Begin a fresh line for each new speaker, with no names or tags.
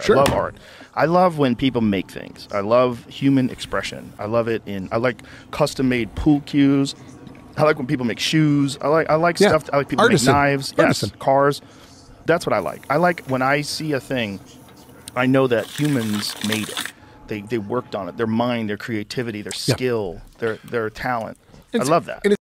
Sure.
I love art. I love when people make things. I love human expression. I love it in. I like custom made pool cues. I like when people make shoes. I like I like
Yeah.
stuff. I like people
Artisan.
make knives.
Artisan.
Yes, cars. That's what I like. I like when I see a thing. I know that humans made it. They they worked on it. Their mind, their creativity, their
Yeah.
skill, their their talent. I love that.